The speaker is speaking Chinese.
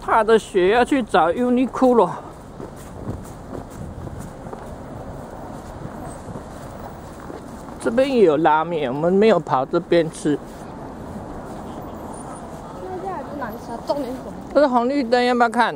踏着雪要去找 Uniqlo。这边也有拉面，我们没有跑这边吃。那这还是南，重点是？这是红绿灯，要不要看？